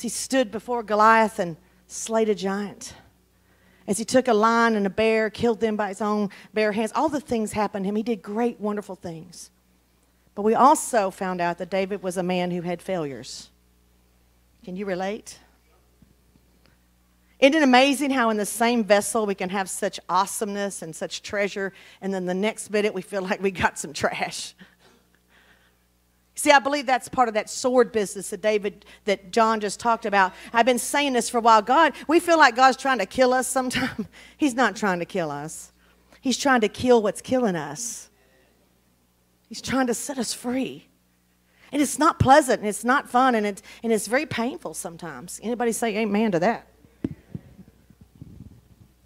as he stood before Goliath and slayed a giant. As he took a lion and a bear, killed them by his own bare hands. All the things happened to him. He did great, wonderful things. But we also found out that David was a man who had failures. Can you relate? Isn't it amazing how in the same vessel we can have such awesomeness and such treasure, and then the next minute we feel like we got some trash? See, I believe that's part of that sword business that David, that John just talked about. I've been saying this for a while. God, we feel like God's trying to kill us sometimes. He's not trying to kill us, He's trying to kill what's killing us. He's trying to set us free. And it's not pleasant and it's not fun and it's, and it's very painful sometimes. Anybody say amen to that?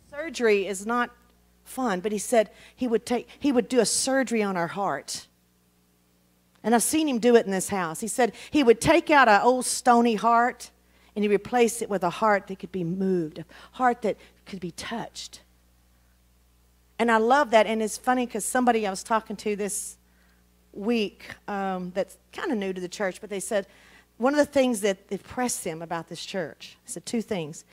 Surgery is not fun, but he said he would, take, he would do a surgery on our heart. And I've seen him do it in this house. He said he would take out an old stony heart and he replaced it with a heart that could be moved, a heart that could be touched. And I love that. And it's funny because somebody I was talking to this week um, that's kind of new to the church, but they said one of the things that impressed them about this church, I said two things.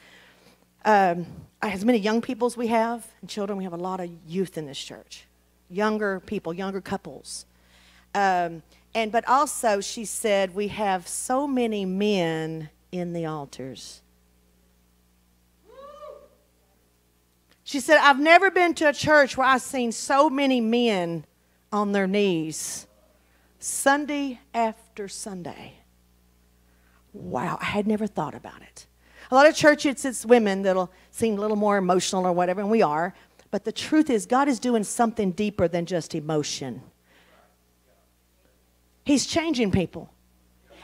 Um, as many young people as we have and children, we have a lot of youth in this church, younger people, younger couples. Um, and but also she said we have so many men in the altars. She said, I've never been to a church where I've seen so many men on their knees Sunday after Sunday. Wow, I had never thought about it. A lot of churches, it's women that'll seem a little more emotional or whatever, and we are. But the truth is, God is doing something deeper than just emotion. He's changing people.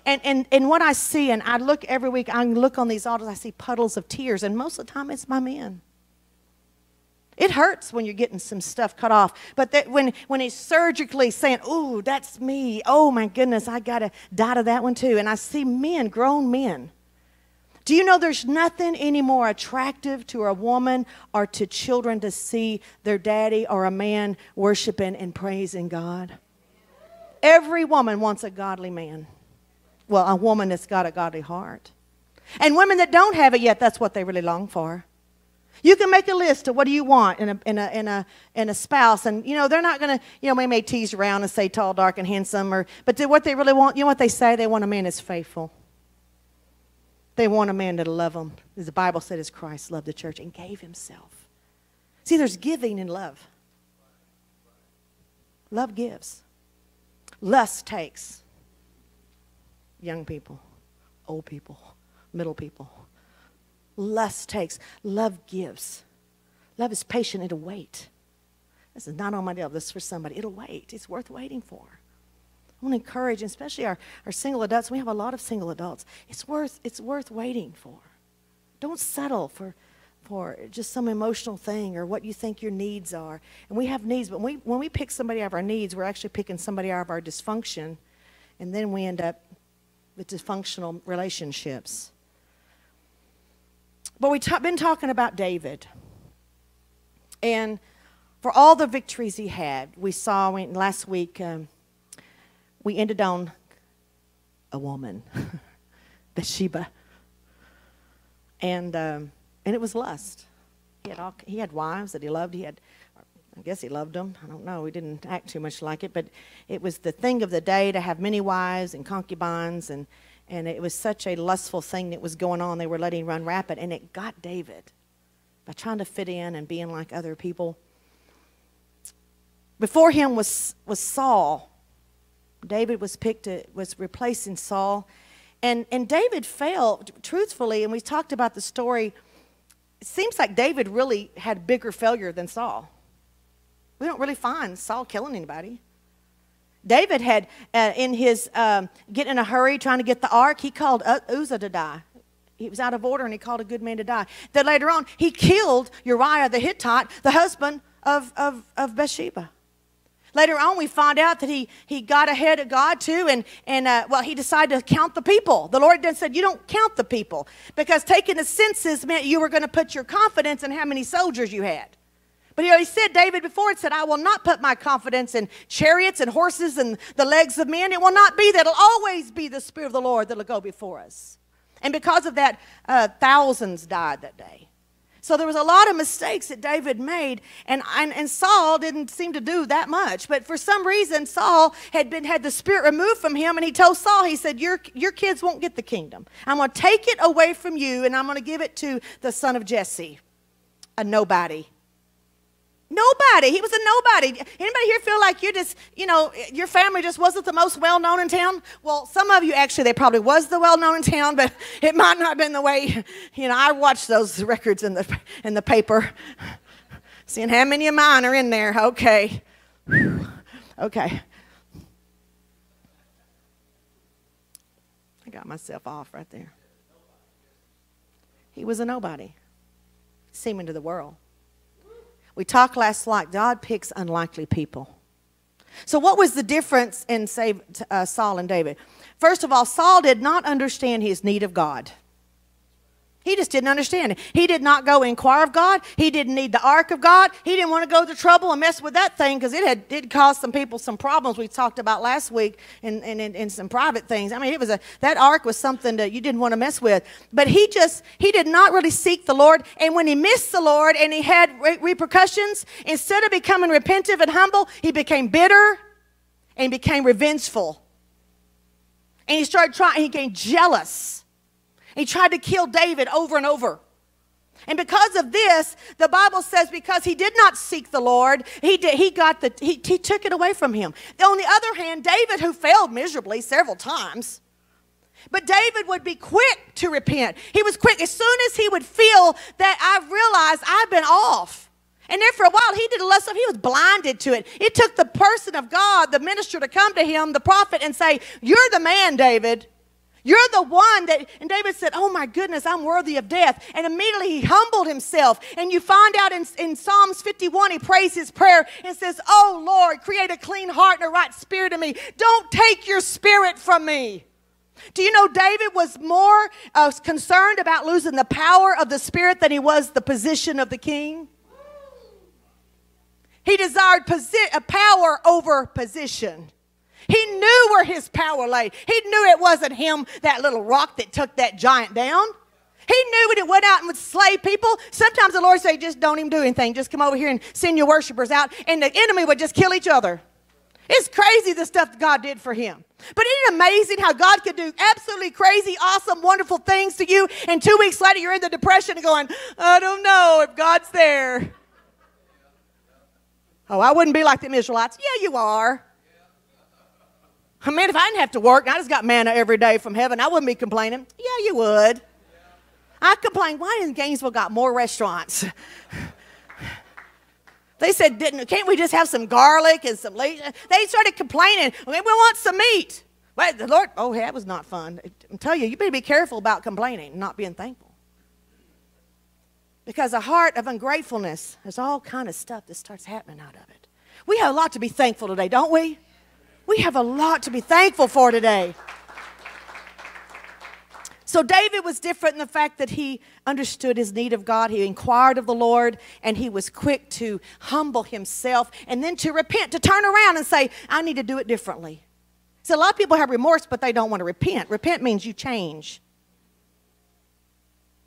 And, and, and what I see, and I look every week, I look on these altars, I see puddles of tears, and most of the time it's my men. It hurts when you're getting some stuff cut off. But that when, when he's surgically saying, Oh, that's me. Oh, my goodness, I got to die to that one too. And I see men, grown men. Do you know there's nothing any more attractive to a woman or to children to see their daddy or a man worshiping and praising God? Every woman wants a godly man. Well, a woman that's got a godly heart. And women that don't have it yet, that's what they really long for. You can make a list of what do you want in a, in a, in a, in a spouse. And, you know, they're not going to, you know, they may tease around and say tall, dark, and handsome. Or, but what they really want, you know what they say? They want a man that's faithful. They want a man that'll love them. As the Bible said, as Christ loved the church and gave himself. See, there's giving in love. Love gives. Lust takes young people, old people, middle people. Lust takes. Love gives. Love is patient. It'll wait. This is not on my deal. This is for somebody. It'll wait. It's worth waiting for. I want to encourage, especially our, our single adults. We have a lot of single adults. It's worth, it's worth waiting for. Don't settle for for just some emotional thing or what you think your needs are. And we have needs, but when we, when we pick somebody out of our needs, we're actually picking somebody out of our dysfunction, and then we end up with dysfunctional relationships. But we've been talking about David. And for all the victories he had, we saw last week, um, we ended on a woman, Bathsheba. And um, and it was lust. He had, all, he had wives that he loved. He had, I guess he loved them. I don't know. He didn't act too much like it, but it was the thing of the day to have many wives and concubines, and, and it was such a lustful thing that was going on. They were letting run rapid, and it got David by trying to fit in and being like other people. Before him was, was Saul. David was picked to, was replacing Saul. And, and David failed, truthfully, and we talked about the story it seems like David really had bigger failure than Saul. We don't really find Saul killing anybody. David had, uh, in his um, getting in a hurry trying to get the ark, he called Uzzah to die. He was out of order and he called a good man to die. Then later on, he killed Uriah the Hittite, the husband of, of, of Bathsheba. Later on, we find out that he, he got ahead of God too, and, and uh, well, he decided to count the people. The Lord then said, You don't count the people because taking the census meant you were going to put your confidence in how many soldiers you had. But he already said, David before it said, I will not put my confidence in chariots and horses and the legs of men. It will not be that. It'll always be the Spirit of the Lord that'll go before us. And because of that, uh, thousands died that day. So there was a lot of mistakes that David made, and, and, and Saul didn't seem to do that much. But for some reason, Saul had been had the spirit removed from him, and he told Saul, he said, Your, your kids won't get the kingdom. I'm going to take it away from you, and I'm going to give it to the son of Jesse, a nobody. Nobody. He was a nobody. Anybody here feel like you're just, you know, your family just wasn't the most well known in town? Well, some of you actually, they probably was the well known in town, but it might not have been the way. You know, I watched those records in the in the paper, seeing how many of mine are in there. Okay, okay. I got myself off right there. He was a nobody, seeming to the world. We talked last night, God picks unlikely people. So, what was the difference in uh, Saul and David? First of all, Saul did not understand his need of God. He just didn't understand it. He did not go inquire of God. He didn't need the ark of God. He didn't want to go to trouble and mess with that thing because it had did cause some people some problems we talked about last week in, in, in, some private things. I mean, it was a that ark was something that you didn't want to mess with. But he just he did not really seek the Lord. And when he missed the Lord and he had re- repercussions, instead of becoming repentant and humble, he became bitter and became revengeful. And he started trying. He became jealous. He tried to kill David over and over. And because of this, the Bible says because he did not seek the Lord, he, did, he, got the, he, he took it away from him. On the other hand, David, who failed miserably several times, but David would be quick to repent. He was quick. As soon as he would feel that I realized I've been off. And then for a while, he did a lot of stuff. He was blinded to it. It took the person of God, the minister, to come to him, the prophet, and say, You're the man, David. You're the one that, and David said, Oh my goodness, I'm worthy of death. And immediately he humbled himself. And you find out in, in Psalms 51, he prays his prayer and says, Oh Lord, create a clean heart and a right spirit in me. Don't take your spirit from me. Do you know David was more uh, concerned about losing the power of the spirit than he was the position of the king? He desired posi- uh, power over position. He knew where his power lay. He knew it wasn't him, that little rock that took that giant down. He knew when it went out and would slay people. Sometimes the Lord say, just don't even do anything. Just come over here and send your worshipers out, and the enemy would just kill each other. It's crazy the stuff God did for him. But isn't it amazing how God could do absolutely crazy, awesome, wonderful things to you, and two weeks later you're in the depression and going, I don't know if God's there. Oh, I wouldn't be like the Israelites. Yeah, you are. I mean, if I didn't have to work, I just got manna every day from heaven, I wouldn't be complaining. Yeah, you would. I complain, why in Gainesville got more restaurants? they said, Didn't, can't we just have some garlic and some? They started complaining, we want some meat. But the Lord, oh, that was not fun. I tell you, you better be careful about complaining, not being thankful. Because a heart of ungratefulness, there's all kind of stuff that starts happening out of it. We have a lot to be thankful today, don't we? We have a lot to be thankful for today. So David was different in the fact that he understood his need of God. He inquired of the Lord and he was quick to humble himself and then to repent, to turn around and say, I need to do it differently. So a lot of people have remorse, but they don't want to repent. Repent means you change.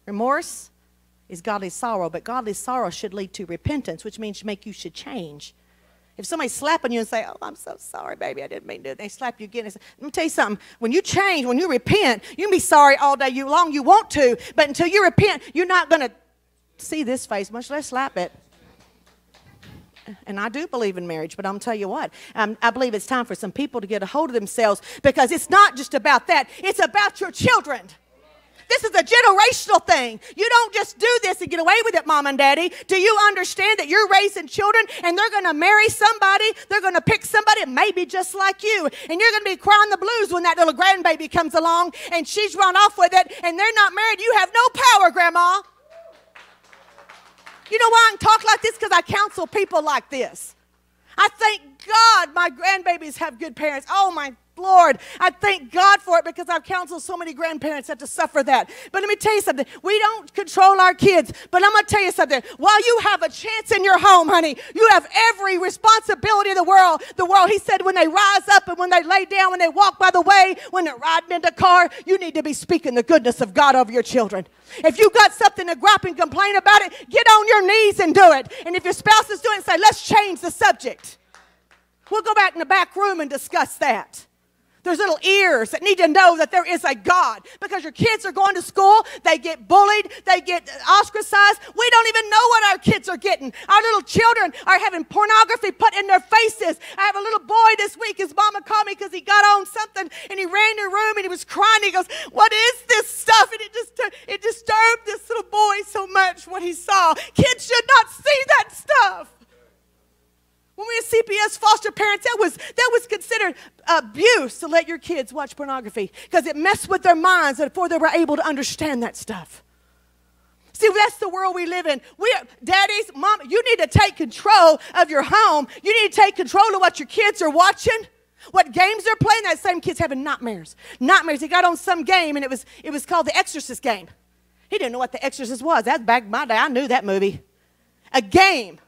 Remorse is godly sorrow, but godly sorrow should lead to repentance, which means make you should change. If somebody's slapping you and say, "Oh, I'm so sorry, baby, I didn't mean to," they slap you again. Let me tell you something. When you change, when you repent, you can be sorry all day you long you want to, but until you repent, you're not going to see this face, much less slap it. And I do believe in marriage, but I'm gonna tell you what, um, I believe it's time for some people to get a hold of themselves because it's not just about that; it's about your children. This is a generational thing. You don't just do this and get away with it, mom and daddy. Do you understand that you're raising children and they're going to marry somebody? They're going to pick somebody maybe just like you. And you're going to be crying the blues when that little grandbaby comes along and she's run off with it and they're not married. You have no power, grandma. You know why I talk like this? Because I counsel people like this. I thank God my grandbabies have good parents. Oh, my Lord, I thank God for it because I've counseled so many grandparents that to suffer that. But let me tell you something. We don't control our kids, but I'm going to tell you something. While you have a chance in your home, honey, you have every responsibility in the world. The world, he said, when they rise up and when they lay down, when they walk by the way, when they're riding in the car, you need to be speaking the goodness of God over your children. If you got something to gripe and complain about it, get on your knees and do it. And if your spouse is doing it, say, let's change the subject. We'll go back in the back room and discuss that. There's little ears that need to know that there is a God because your kids are going to school, they get bullied, they get ostracized. We don't even know what our kids are getting. Our little children are having pornography put in their faces. I have a little boy this week. His mama called me because he got on something and he ran in the room and he was crying. He goes, What is this stuff? And it just it disturbed this little boy so much what he saw. Kids should not see that stuff. When we were CPS foster parents, that was, that was considered abuse to let your kids watch pornography because it messed with their minds before they were able to understand that stuff. See, that's the world we live in. We, are, daddies, mom, you need to take control of your home. You need to take control of what your kids are watching, what games they're playing. That same kid's having nightmares. Nightmares. He got on some game, and it was it was called the Exorcist game. He didn't know what the Exorcist was. That's back in my day. I knew that movie. A game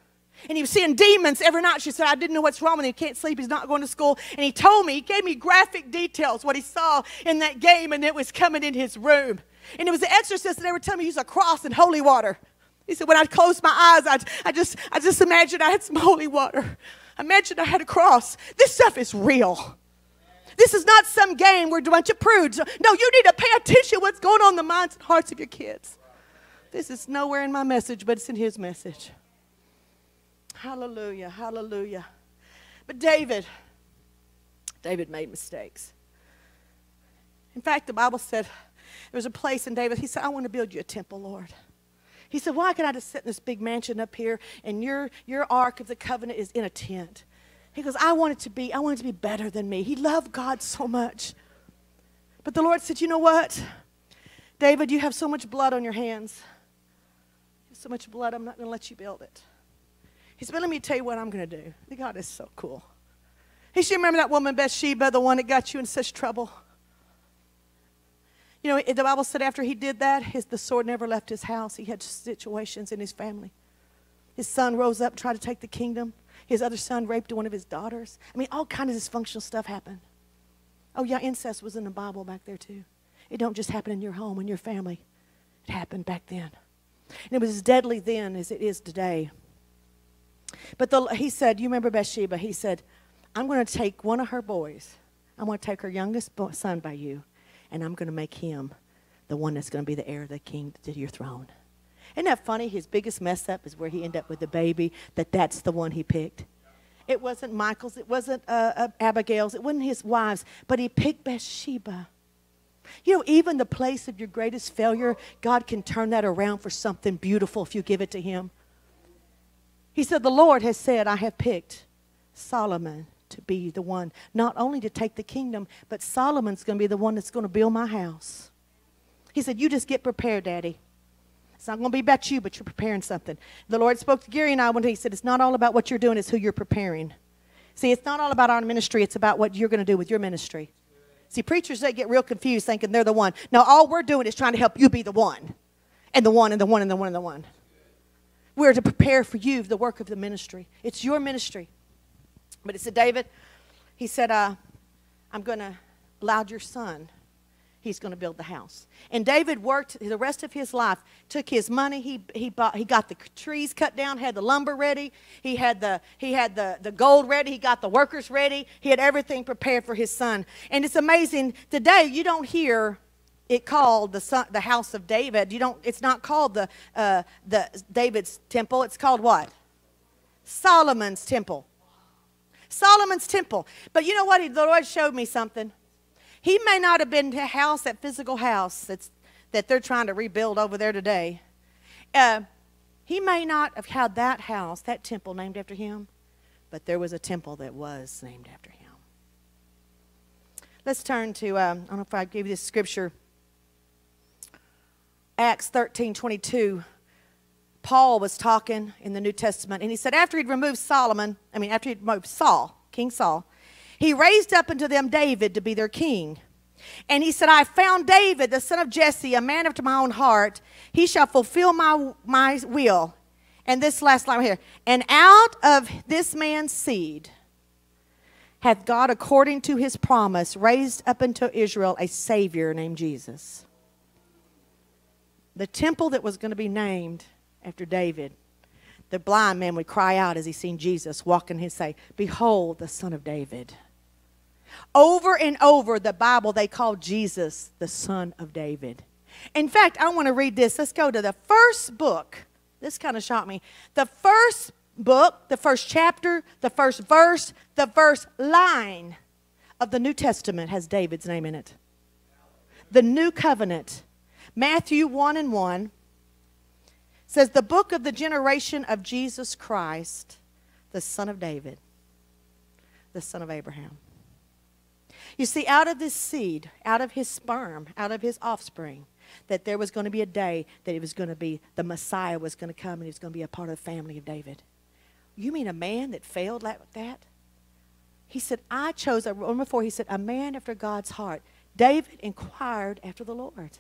and he was seeing demons every night. She said, I didn't know what's wrong with him. He can't sleep. He's not going to school. And he told me, he gave me graphic details, what he saw in that game, and it was coming in his room. And it was the exorcist, and they were telling me he used a cross and holy water. He said, when I closed my eyes, I, I, just, I just imagined I had some holy water. I imagined I had a cross. This stuff is real. This is not some game where a bunch of prudes. No, you need to pay attention to what's going on in the minds and hearts of your kids. This is nowhere in my message, but it's in his message. Hallelujah, hallelujah. But David, David made mistakes. In fact, the Bible said there was a place in David, he said, I want to build you a temple, Lord. He said, Why can I just sit in this big mansion up here and your, your ark of the covenant is in a tent? He goes, I want it to be, I want it to be better than me. He loved God so much. But the Lord said, You know what? David, you have so much blood on your hands. You have so much blood, I'm not going to let you build it. He said, let me tell you what I'm going to do. God oh, is so cool. He said, remember that woman Bathsheba, the one that got you in such trouble? You know, the Bible said after he did that, his, the sword never left his house. He had situations in his family. His son rose up, tried to take the kingdom. His other son raped one of his daughters. I mean, all kind of dysfunctional stuff happened. Oh, yeah, incest was in the Bible back there too. It don't just happen in your home and your family. It happened back then. And it was as deadly then as it is today. But the, he said, You remember Bathsheba? He said, I'm going to take one of her boys. I'm going to take her youngest son by you, and I'm going to make him the one that's going to be the heir of the king to your throne. Isn't that funny? His biggest mess up is where he ended up with the baby, that that's the one he picked. It wasn't Michael's, it wasn't uh, uh, Abigail's, it wasn't his wives, but he picked Bathsheba. You know, even the place of your greatest failure, God can turn that around for something beautiful if you give it to Him. He said, The Lord has said, I have picked Solomon to be the one, not only to take the kingdom, but Solomon's going to be the one that's going to build my house. He said, You just get prepared, Daddy. It's not going to be about you, but you're preparing something. The Lord spoke to Gary and I one day. He said, It's not all about what you're doing, it's who you're preparing. See, it's not all about our ministry, it's about what you're going to do with your ministry. See, preachers, they get real confused thinking they're the one. Now, all we're doing is trying to help you be the one, and the one, and the one, and the one, and the one. We're to prepare for you the work of the ministry. It's your ministry. But it said, David, he said, uh, I'm going to allow your son. He's going to build the house. And David worked the rest of his life, took his money, he, he, bought, he got the trees cut down, had the lumber ready, he had, the, he had the, the gold ready, he got the workers ready, he had everything prepared for his son. And it's amazing, today you don't hear it called the son, the house of David. You don't. It's not called the uh, the David's temple. It's called what? Solomon's temple. Solomon's temple. But you know what? The Lord showed me something. He may not have been to house, that physical house that's that they're trying to rebuild over there today. Uh, he may not have had that house, that temple named after him, but there was a temple that was named after him. Let's turn to, um, I don't know if I gave you this scripture. Acts 13 22, Paul was talking in the New Testament, and he said, after he'd removed Solomon, I mean, after he'd removed Saul, King Saul. He raised up unto them David to be their king. And he said, I found David, the son of Jesse, a man after my own heart. He shall fulfill my, my will. And this last line here. And out of this man's seed hath God, according to his promise, raised up unto Israel a Savior named Jesus. The temple that was going to be named after David, the blind man would cry out as he seen Jesus walking, he'd say, Behold, the Son of David. Over and over, the Bible, they call Jesus the Son of David. In fact, I want to read this. Let's go to the first book. This kind of shocked me. The first book, the first chapter, the first verse, the first line of the New Testament has David's name in it. The New Covenant. Matthew 1 and 1 says, The book of the generation of Jesus Christ, the son of David, the son of Abraham. You see, out of this seed, out of his sperm, out of his offspring, that there was going to be a day that it was going to be, the Messiah was going to come and he was going to be a part of the family of David. You mean a man that failed like that? He said, I chose, a before, he said, a man after God's heart. David inquired after the Lord.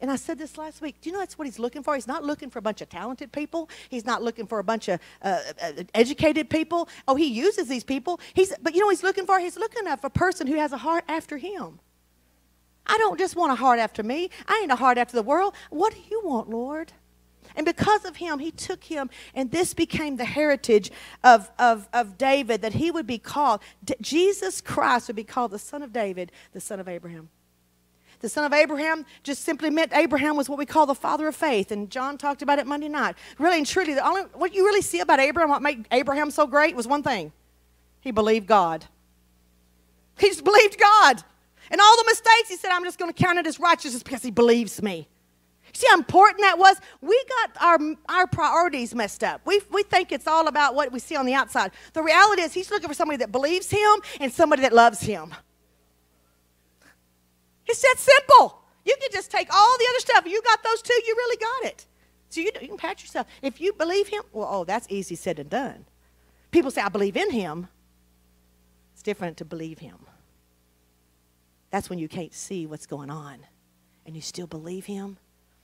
And I said this last week. Do you know that's what he's looking for? He's not looking for a bunch of talented people. He's not looking for a bunch of uh, uh, educated people. Oh, he uses these people. He's, but you know he's looking for? He's looking for a person who has a heart after him. I don't just want a heart after me. I ain't a heart after the world. What do you want, Lord? And because of him, he took him, and this became the heritage of, of, of David that he would be called. D- Jesus Christ would be called the son of David, the son of Abraham. The son of Abraham just simply meant Abraham was what we call the father of faith, and John talked about it Monday night. Really and truly, the only what you really see about Abraham, what made Abraham so great, was one thing: he believed God. He just believed God, and all the mistakes he said, "I'm just going to count it as righteousness because he believes me." See how important that was? We got our, our priorities messed up. We, we think it's all about what we see on the outside. The reality is, he's looking for somebody that believes him and somebody that loves him. It's that simple. You can just take all the other stuff. You got those two, you really got it. So you, you can pat yourself. If you believe him, well, oh, that's easy said and done. People say, I believe in him. It's different to believe him. That's when you can't see what's going on and you still believe him.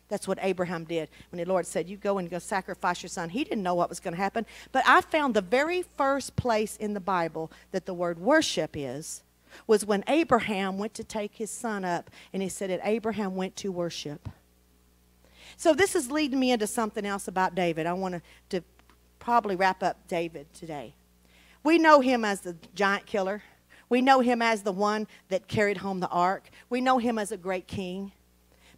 That's what Abraham did when the Lord said, You go and go sacrifice your son. He didn't know what was going to happen. But I found the very first place in the Bible that the word worship is was when Abraham went to take his son up, and he said that Abraham went to worship. So this is leading me into something else about David. I want to, probably wrap up David today. We know him as the giant killer. We know him as the one that carried home the ark. We know him as a great king.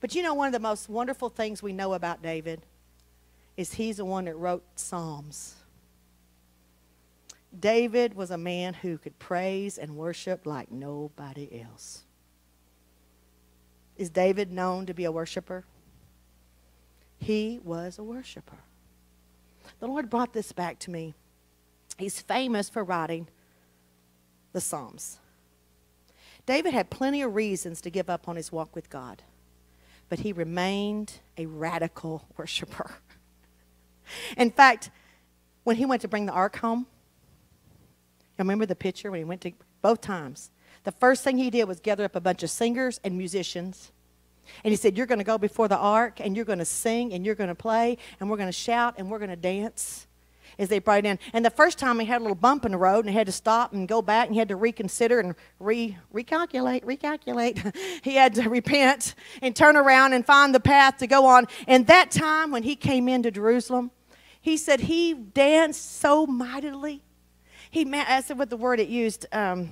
But you know, one of the most wonderful things we know about David is he's the one that wrote Psalms. David was a man who could praise and worship like nobody else. Is David known to be a worshiper? He was a worshiper. The Lord brought this back to me. He's famous for writing the Psalms. David had plenty of reasons to give up on his walk with God, but he remained a radical worshiper. In fact, when he went to bring the ark home, remember the picture when he went to both times? The first thing he did was gather up a bunch of singers and musicians. And he said, You're going to go before the ark and you're going to sing and you're going to play and we're going to shout and we're going to dance as they brought it in. And the first time he had a little bump in the road and he had to stop and go back and he had to reconsider and re- recalculate, recalculate. he had to repent and turn around and find the path to go on. And that time when he came into Jerusalem, he said he danced so mightily he, I said what the word it used. Um,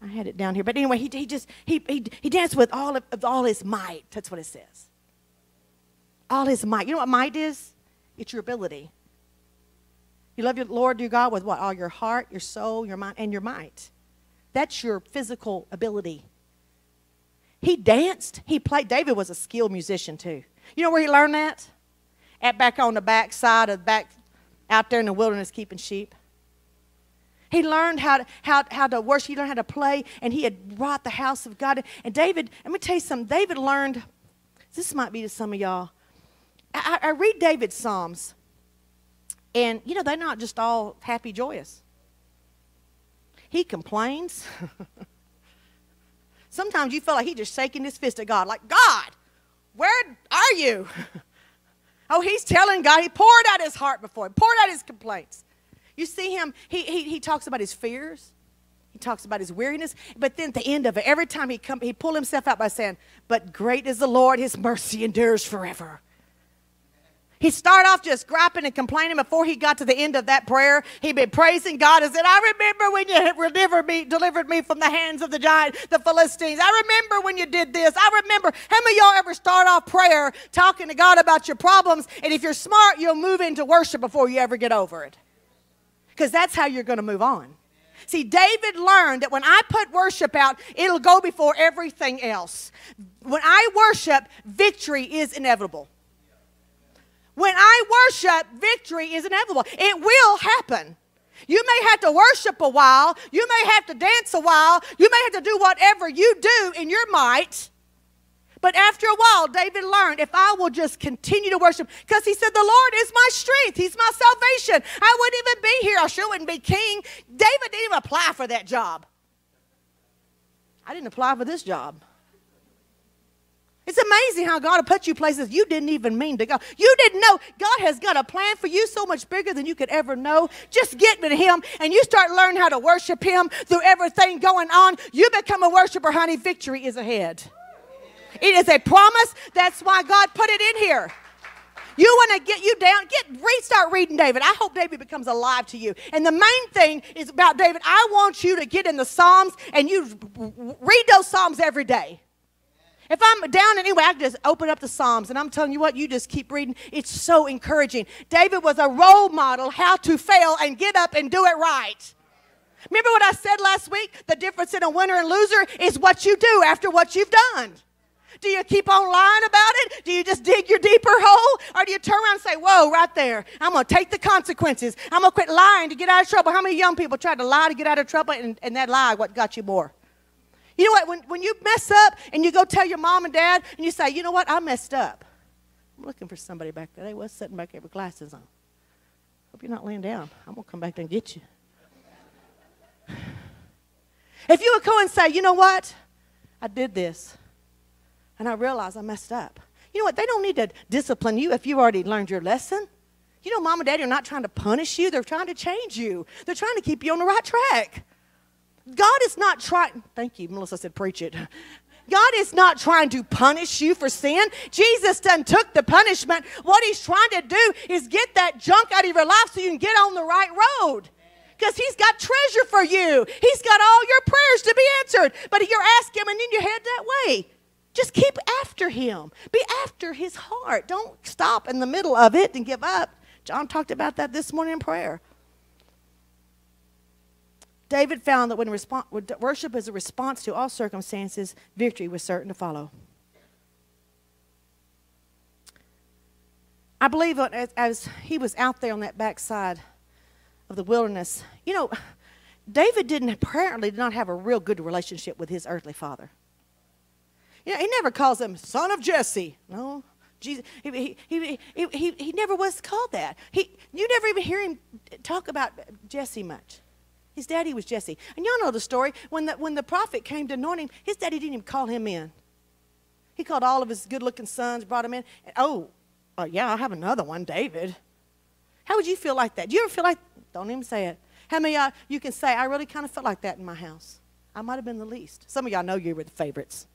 I had it down here. But anyway, he, he just, he, he, he danced with all of, of all his might. That's what it says. All his might. You know what might is? It's your ability. You love your Lord your God with what? All your heart, your soul, your mind, and your might. That's your physical ability. He danced. He played. David was a skilled musician too. You know where he learned that? At back on the back side of back out there in the wilderness keeping sheep. He learned how to, how, how to worship. He learned how to play, and he had brought the house of God. And David, let me tell you something. David learned, this might be to some of y'all. I, I read David's Psalms, and, you know, they're not just all happy, joyous. he complains. Sometimes you feel like he's just shaking his fist at God, like, God, where are you? oh, he's telling God, he poured out his heart before him, poured out his complaints. You see him, he, he, he talks about his fears. He talks about his weariness, but then at the end of it, every time he come, he pull himself out by saying, "But great is the Lord; His mercy endures forever." He started off just griping and complaining before he got to the end of that prayer. He'd been praising God and said, I remember when you delivered me, delivered me from the hands of the giant, the Philistines. I remember when you did this. I remember. How many y'all ever start off prayer talking to God about your problems? And if you're smart, you'll move into worship before you ever get over it. Because that's how you're going to move on. See, David learned that when I put worship out, it'll go before everything else. When I worship, victory is inevitable. When I worship, victory is inevitable. It will happen. You may have to worship a while. You may have to dance a while. You may have to do whatever you do in your might. But after a while, David learned if I will just continue to worship, because he said, The Lord is my strength. He's my salvation. I wouldn't even be here. I sure wouldn't be king. David didn't even apply for that job. I didn't apply for this job. It's amazing how God will put you places you didn't even mean to go. You didn't know God has got a plan for you so much bigger than you could ever know. Just get with Him and you start learning how to worship Him through everything going on. You become a worshiper, honey. Victory is ahead. It is a promise. That's why God put it in here. You want to get you down, get restart reading David. I hope David becomes alive to you. And the main thing is about David. I want you to get in the Psalms and you read those Psalms every day. If I'm down anyway, I just open up the Psalms and I'm telling you what, you just keep reading. It's so encouraging. David was a role model how to fail and get up and do it right. Remember what I said last week? The difference in a winner and loser is what you do after what you've done. Do you keep on lying about it? Do you just dig your deeper hole? Or do you turn around and say, Whoa, right there, I'm going to take the consequences. I'm going to quit lying to get out of trouble. How many young people tried to lie to get out of trouble and, and that lie, what got you more? You know what? When, when you mess up and you go tell your mom and dad and you say, you know what? I messed up. I'm looking for somebody back there. They was sitting back there with glasses on. Hope you're not laying down. I'm going to come back there and get you. If you would go and say, you know what? I did this and I realized I messed up. You know what? They don't need to discipline you if you've already learned your lesson. You know, mom and dad are not trying to punish you, they're trying to change you, they're trying to keep you on the right track. God is not trying, thank you, Melissa said, preach it. God is not trying to punish you for sin. Jesus done took the punishment. What he's trying to do is get that junk out of your life so you can get on the right road. Because he's got treasure for you. He's got all your prayers to be answered. But you're asking him and then you head that way. Just keep after him. Be after his heart. Don't stop in the middle of it and give up. John talked about that this morning in prayer. David found that when worship is a response to all circumstances, victory was certain to follow. I believe as, as he was out there on that backside of the wilderness, you know, David didn't apparently did not have a real good relationship with his earthly father. You know, he never calls him son of Jesse. No, Jesus. He, he, he, he, he never was called that. He, you never even hear him talk about Jesse much. His daddy was Jesse. And y'all know the story. When the, when the prophet came to anoint him, his daddy didn't even call him in. He called all of his good looking sons, brought them in. And, oh, uh, yeah, I'll have another one, David. How would you feel like that? Do you ever feel like, don't even say it. How many y'all, you can say, I really kind of felt like that in my house? I might have been the least. Some of y'all know you were the favorites.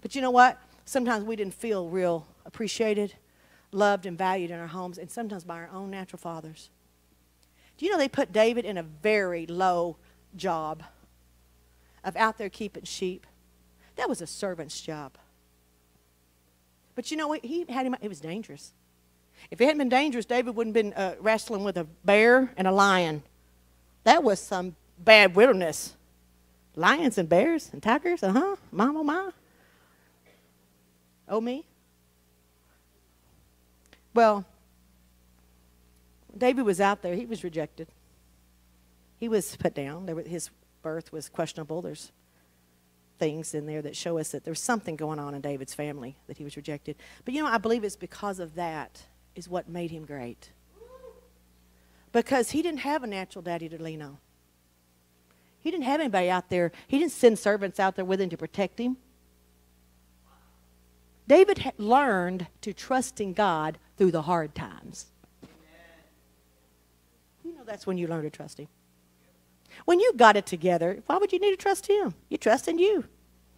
But you know what? Sometimes we didn't feel real appreciated, loved, and valued in our homes, and sometimes by our own natural fathers. Do you know they put David in a very low job of out there keeping sheep? That was a servant's job. But you know what? He had him, it was dangerous. If it hadn't been dangerous, David wouldn't have been uh, wrestling with a bear and a lion. That was some bad wilderness. Lions and bears and tigers, uh huh. Mom, oh my. Oh, me? Well, David was out there. He was rejected. He was put down. His birth was questionable. There's things in there that show us that there's something going on in David's family that he was rejected. But you know, I believe it's because of that is what made him great. because he didn't have a natural daddy to lean on. He didn't have anybody out there. He didn't send servants out there with him to protect him. David learned to trust in God through the hard times. You know that's when you learn to trust him. When you got it together, why would you need to trust him? You trust in you.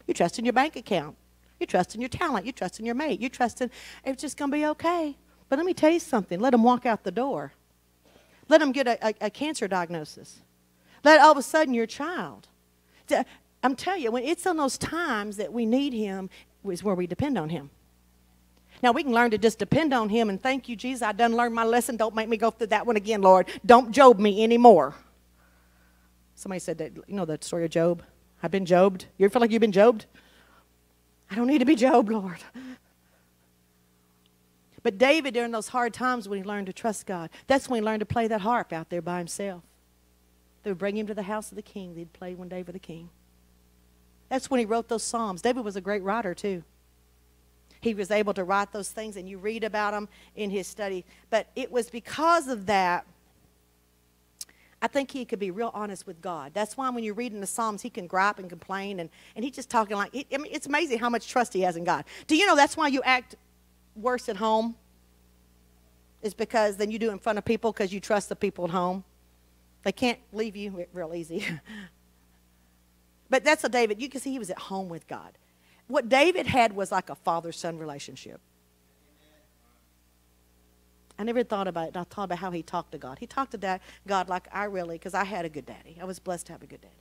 You trust in your bank account. You trust in your talent. You trust in your mate. You trust in it's just going to be okay. But let me tell you something. Let them walk out the door. Let them get a, a, a cancer diagnosis. Let all of a sudden your child. I'm telling you, when it's on those times that we need him, is where we depend on him. Now we can learn to just depend on him and thank you, Jesus. I done learned my lesson. Don't make me go through that one again, Lord. Don't Job me anymore. Somebody said that, you know the story of Job? I've been Jobed. You feel like you've been Jobed? I don't need to be Job, Lord. But David, during those hard times when he learned to trust God, that's when he learned to play that harp out there by himself. They would bring him to the house of the king. They'd play one day for the king. That's when he wrote those Psalms. David was a great writer, too. He was able to write those things, and you read about them in his study. But it was because of that, I think he could be real honest with God. That's why when you're reading the Psalms, he can gripe and complain, and, and he's just talking like, I mean, it's amazing how much trust he has in God. Do you know that's why you act worse at home? Is because then you do in front of people because you trust the people at home. They can't leave you real easy. but that's a David. You can see he was at home with God. What David had was like a father son relationship. I never thought about it. I thought about how he talked to God. He talked to God like I really, because I had a good daddy. I was blessed to have a good daddy.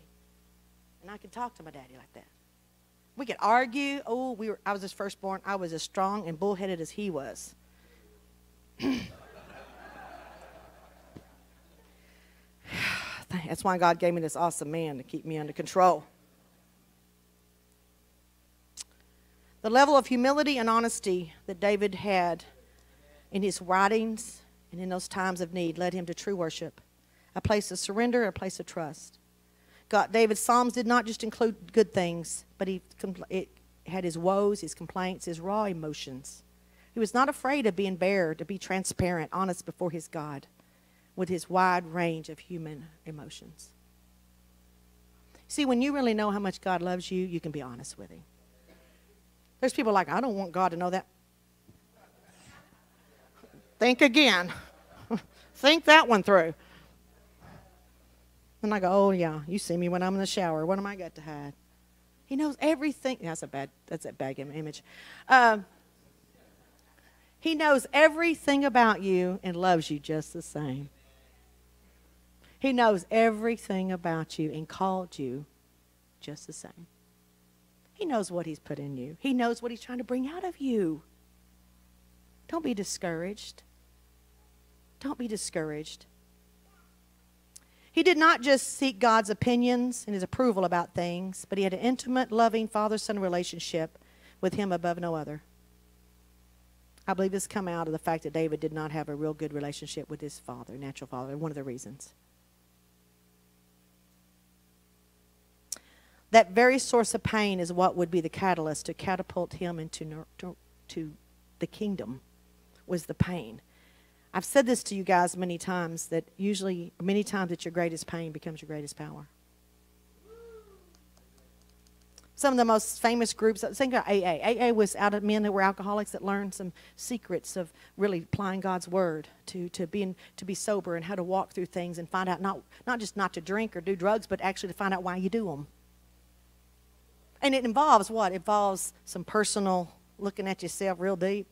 And I could talk to my daddy like that. We could argue. Oh, we were, I was his firstborn. I was as strong and bullheaded as he was. That's why God gave me this awesome man to keep me under control. The level of humility and honesty that David had in his writings and in those times of need led him to true worship, a place of surrender, a place of trust. God, David's Psalms did not just include good things, but he it had his woes, his complaints, his raw emotions. He was not afraid of being bare, to be transparent, honest before his God with his wide range of human emotions. See, when you really know how much God loves you, you can be honest with him. There's people like, I don't want God to know that. Think again. Think that one through. And I go, oh yeah, you see me when I'm in the shower. What am I got to hide? He knows everything. That's a bad. That's a bad image. Uh, he knows everything about you and loves you just the same. He knows everything about you and called you just the same. He knows what He's put in you, He knows what He's trying to bring out of you. Don't be discouraged. Don't be discouraged. He did not just seek God's opinions and his approval about things, but he had an intimate, loving father son relationship with him above no other. I believe this come out of the fact that David did not have a real good relationship with his father, natural father, one of the reasons. That very source of pain is what would be the catalyst to catapult him into to, to the kingdom was the pain. I've said this to you guys many times that usually many times that your greatest pain becomes your greatest power. Some of the most famous groups think of AA AA was out of men that were alcoholics that learned some secrets of really applying god's word to, to being to be sober and how to walk through things and find out not, not just not to drink or do drugs but actually to find out why you do them and it involves what? It involves some personal looking at yourself real deep.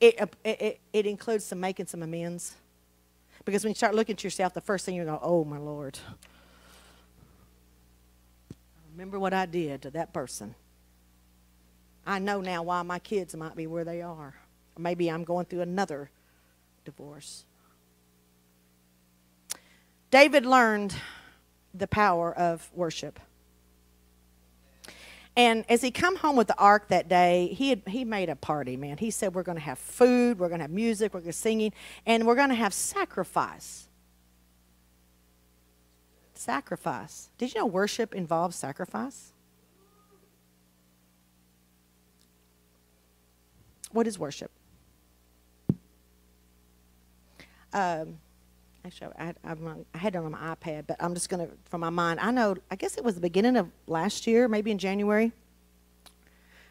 It, uh, it, it, it includes some making some amends. Because when you start looking at yourself, the first thing you go, oh, my Lord. Remember what I did to that person. I know now why my kids might be where they are. maybe I'm going through another divorce. David learned the power of worship. And as he come home with the ark that day, he had, he made a party, man. He said, "We're going to have food, we're going to have music, we're going to singing, and we're going to have sacrifice." Sacrifice. Did you know worship involves sacrifice? What is worship? Um, Actually, I, had it on my iPad, but I'm just going to, from my mind, I know, I guess it was the beginning of last year, maybe in January.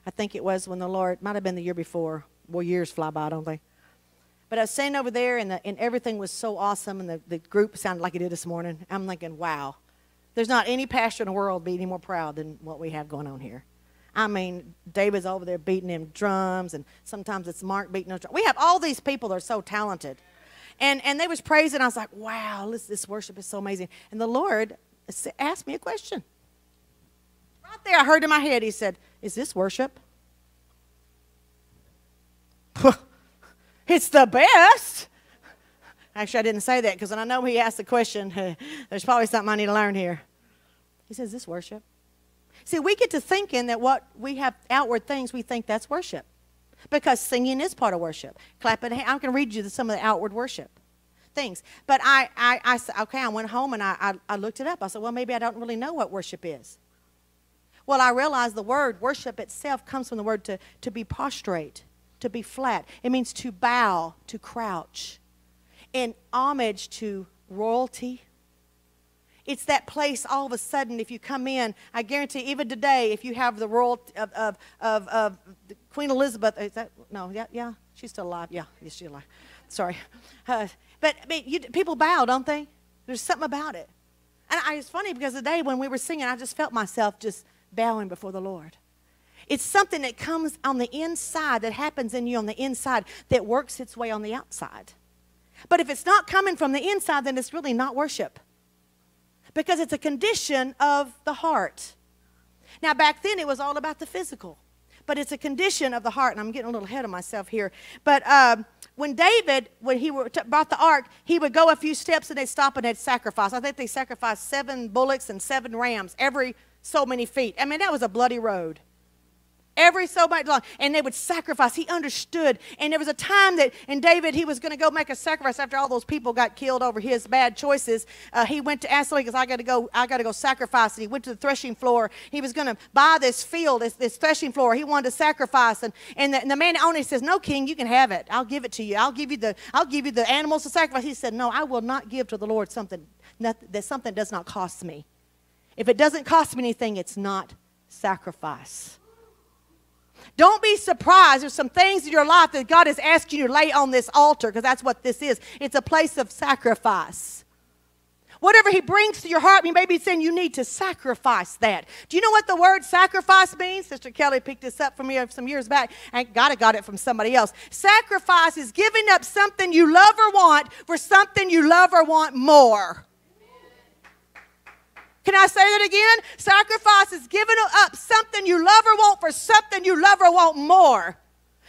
I think it was when the Lord, might have been the year before. Well, years fly by, don't they? But I was sitting over there, and, the, and everything was so awesome, and the, the group sounded like it did this morning. I'm thinking, wow, there's not any pastor in the world be any more proud than what we have going on here. I mean, David's over there beating them drums, and sometimes it's Mark beating those drums. We have all these people that are so talented. And, and they was praising. I was like, wow, this, this worship is so amazing. And the Lord asked me a question. Right there, I heard in my head, he said, is this worship? it's the best. Actually, I didn't say that because when I know he asked the question. There's probably something I need to learn here. He says, Is This worship. See, we get to thinking that what we have outward things, we think that's worship. Because singing is part of worship. Clapping, I'm going to read you some of the outward worship things. But I, I, I said, okay, I went home and I, I, I looked it up. I said, well, maybe I don't really know what worship is. Well, I realized the word worship itself comes from the word to, to be prostrate, to be flat. It means to bow, to crouch, in homage to royalty. It's that place all of a sudden, if you come in, I guarantee, even today, if you have the royal of, of, of, of Queen Elizabeth, is that, no, yeah, yeah, she's still alive. Yeah, yes, she's alive. Sorry. Uh, but I mean, you, people bow, don't they? There's something about it. And I, it's funny because today when we were singing, I just felt myself just bowing before the Lord. It's something that comes on the inside, that happens in you on the inside, that works its way on the outside. But if it's not coming from the inside, then it's really not worship because it's a condition of the heart. Now, back then it was all about the physical, but it's a condition of the heart, and I'm getting a little ahead of myself here. But um, when David, when he brought the ark, he would go a few steps and they'd stop and they'd sacrifice. I think they sacrificed seven bullocks and seven rams every so many feet. I mean, that was a bloody road every so much long. And they would sacrifice. He understood. And there was a time that in David, he was going to go make a sacrifice after all those people got killed over his bad choices. Uh, he went to Aslan because I got to go. I got to go sacrifice. And he went to the threshing floor. He was going to buy this field, this, this threshing floor. He wanted to sacrifice. And, and, the, and the man only says, "No, king, you can have it. I'll give it to you. I'll give you the. I'll give you the animals to sacrifice." He said, "No, I will not give to the Lord something that something does not cost me. If it doesn't cost me anything, it's not sacrifice." Don't be surprised. There's some things in your life that God is asking you to lay on this altar because that's what this is. It's a place of sacrifice. Whatever He brings to your heart, He may be saying you need to sacrifice that. Do you know what the word sacrifice means? Sister Kelly picked this up for me some years back. I gotta got it from somebody else. Sacrifice is giving up something you love or want for something you love or want more. Can I say that again? Sacrifice is giving up something you love or want for something you love or want more.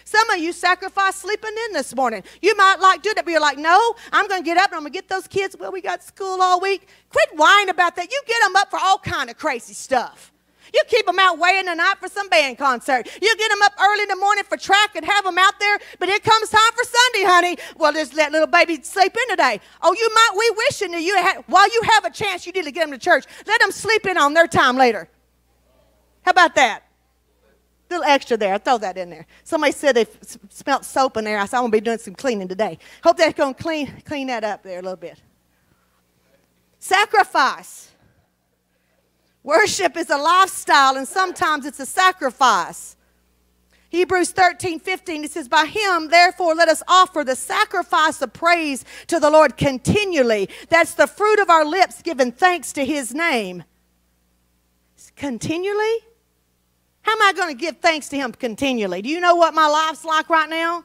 Some of you sacrifice sleeping in this morning. You might like do that, but you're like, no, I'm going to get up and I'm going to get those kids. Well, we got school all week. Quit whining about that. You get them up for all kind of crazy stuff. You keep them out way in the night for some band concert. You get them up early in the morning for track and have them out there, but it comes time for Sunday, honey. Well, just let little baby sleep in today. Oh, you might, we wishing that you had, while you have a chance, you need to get them to church. Let them sleep in on their time later. How about that? A little extra there. I throw that in there. Somebody said they smelt soap in there. I said, I'm to be doing some cleaning today. Hope going to clean, clean that up there a little bit. Sacrifice. Worship is a lifestyle, and sometimes it's a sacrifice. Hebrews 13, 15, it says, By him, therefore, let us offer the sacrifice of praise to the Lord continually. That's the fruit of our lips, giving thanks to his name. Continually? How am I going to give thanks to him continually? Do you know what my life's like right now?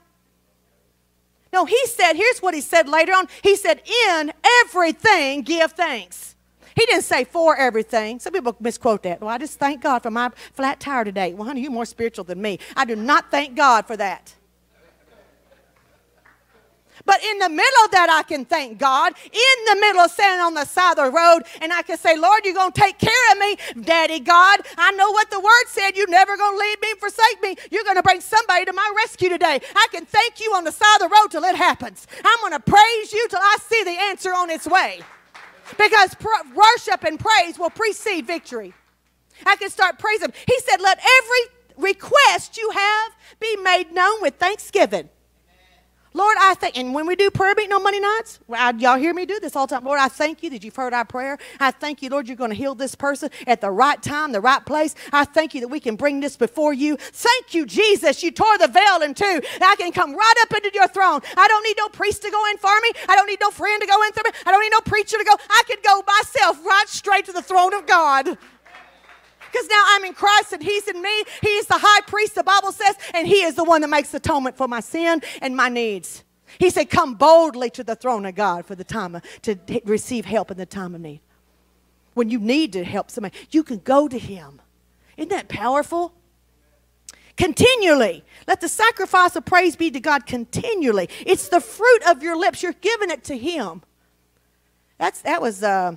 No, he said, here's what he said later on. He said, In everything, give thanks. He didn't say for everything. Some people misquote that. Well, I just thank God for my flat tire today. Well, honey, you're more spiritual than me. I do not thank God for that. But in the middle of that, I can thank God. In the middle of standing on the side of the road, and I can say, Lord, you're going to take care of me, Daddy God. I know what the word said. You're never going to leave me, forsake me. You're going to bring somebody to my rescue today. I can thank you on the side of the road till it happens. I'm going to praise you till I see the answer on its way. Because pr- worship and praise will precede victory. I can start praising. He said, Let every request you have be made known with thanksgiving. Lord, I thank, and when we do prayer meeting on Monday nights, I, y'all hear me do this all the time. Lord, I thank you that you've heard our prayer. I thank you, Lord, you're going to heal this person at the right time, the right place. I thank you that we can bring this before you. Thank you, Jesus. You tore the veil in two. I can come right up into your throne. I don't need no priest to go in for me. I don't need no friend to go in for me. I don't need no preacher to go. I can go myself right straight to the throne of God because now I'm in Christ and He's in me. He is the high priest, the Bible says, and He is the one that makes atonement for my sin and my needs. He said, Come boldly to the throne of God for the time of, to receive help in the time of need. When you need to help somebody, you can go to Him. Isn't that powerful? Continually. Let the sacrifice of praise be to God continually. It's the fruit of your lips. You're giving it to Him. That's, that was. Uh,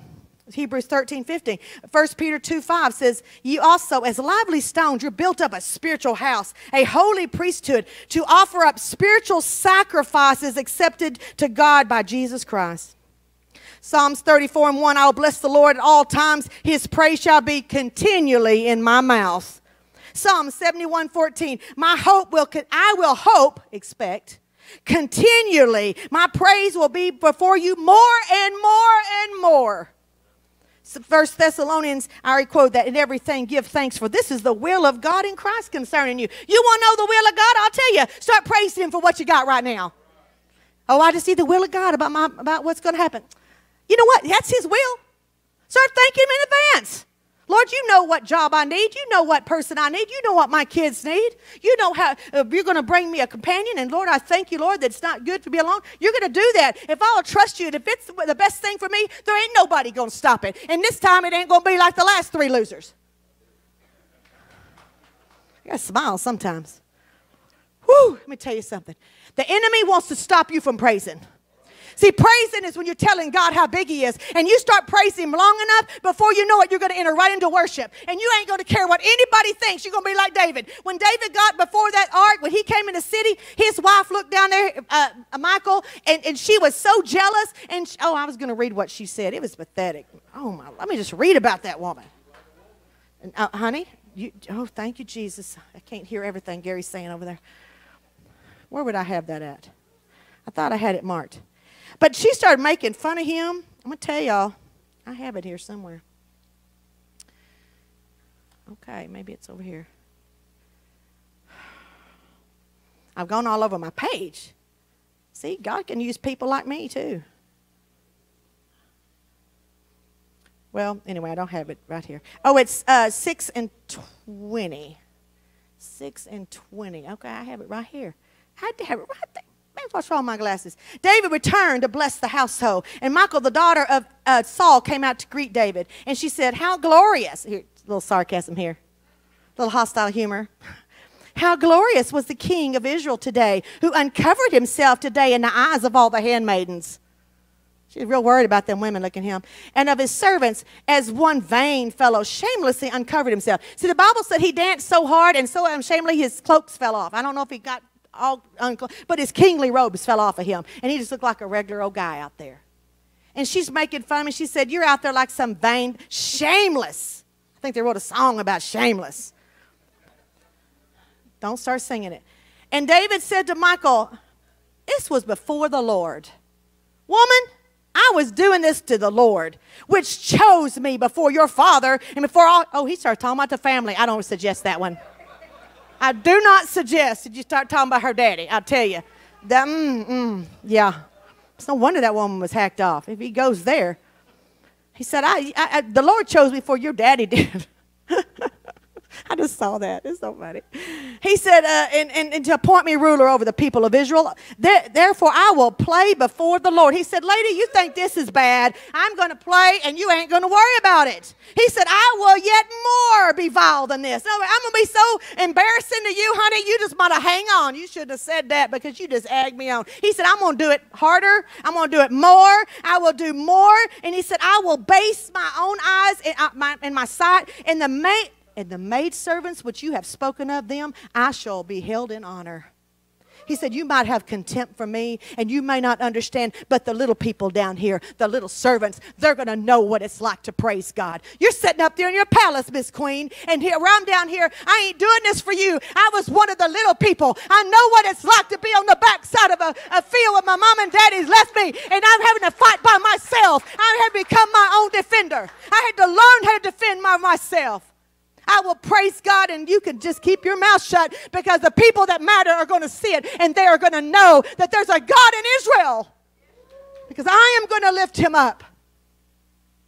Hebrews 13, 15. 1 Peter 2, 5 says, You also, as lively stones, you're built up a spiritual house, a holy priesthood, to offer up spiritual sacrifices accepted to God by Jesus Christ. Psalms 34 and 1 I will bless the Lord at all times. His praise shall be continually in my mouth. Psalm 71 14 My hope will, I will hope, expect, continually. My praise will be before you more and more and more. First Thessalonians, I already quote that in everything give thanks for this is the will of God in Christ concerning you. You want to know the will of God? I'll tell you. Start praising Him for what you got right now. Oh, I just see the will of God about my about what's going to happen. You know what? That's His will. Start thanking Him in advance. Lord, you know what job I need. You know what person I need. You know what my kids need. You know how uh, you're going to bring me a companion. And Lord, I thank you, Lord, that it's not good to be alone. You're going to do that. If I'll trust you, and if it's the best thing for me, there ain't nobody going to stop it. And this time it ain't going to be like the last three losers. I got to smile sometimes. Whew, let me tell you something. The enemy wants to stop you from praising. See, praising is when you're telling God how big He is. And you start praising Him long enough, before you know it, you're going to enter right into worship. And you ain't going to care what anybody thinks. You're going to be like David. When David got before that ark, when he came in the city, his wife looked down there, uh, uh Michal, and, and she was so jealous. And she, oh, I was going to read what she said. It was pathetic. Oh, my. Let me just read about that woman. And, uh, honey, you, oh, thank you, Jesus. I can't hear everything Gary's saying over there. Where would I have that at? I thought I had it marked. But she started making fun of him. I'm going to tell y'all, I have it here somewhere. Okay, maybe it's over here. I've gone all over my page. See, God can use people like me too. Well, anyway, I don't have it right here. Oh, it's uh, 6 and 20. 6 and 20. Okay, I have it right here. I had to have it right there. What's wrong with my glasses? David returned to bless the household. And Michal, the daughter of uh, Saul, came out to greet David. And she said, How glorious. Here, a little sarcasm here, a little hostile humor. How glorious was the king of Israel today, who uncovered himself today in the eyes of all the handmaidens. She's real worried about them women looking him. And of his servants, as one vain fellow shamelessly uncovered himself. See, the Bible said he danced so hard and so unshamely his cloaks fell off. I don't know if he got all unclean, but his kingly robes fell off of him, and he just looked like a regular old guy out there. And she's making fun of me. She said, You're out there like some vain, shameless. I think they wrote a song about shameless. Don't start singing it. And David said to Michal, This was before the Lord. Woman, I was doing this to the Lord, which chose me before your father and before all. Oh, he started talking about the family. I don't suggest that one. I do not suggest that you start talking about her daddy. I'll tell you. That, mm, mm, yeah. It's no wonder that woman was hacked off. If he goes there, he said, I, I, I the Lord chose me before your daddy did. I just saw that. It's so funny. He said, uh, and, and, and, to appoint me ruler over the people of Israel. There, therefore, I will play before the Lord. He said, Lady, you think this is bad. I'm going to play, and you ain't going to worry about it. He said, I will yet more be vile than this. I'm going to be so embarrassing to you, honey. You just want to hang on. You shouldn't have said that because you just egged me on. He said, I'm going to do it harder. I'm going to do it more. I will do more. And he said, I will base my own eyes and uh, my, in my sight in the main and the maidservants which you have spoken of them, I shall be held in honor. He said, You might have contempt for me and you may not understand, but the little people down here, the little servants, they're going to know what it's like to praise God. You're sitting up there in your palace, Miss Queen, and here I'm down here. I ain't doing this for you. I was one of the little people. I know what it's like to be on the backside of a, a field where my mom and daddy's left me, and I'm having to fight by myself. I had become my own defender. I had to learn how to defend my, myself. I will praise God and you can just keep your mouth shut because the people that matter are going to see it and they are going to know that there's a God in Israel. Because I am going to lift him up.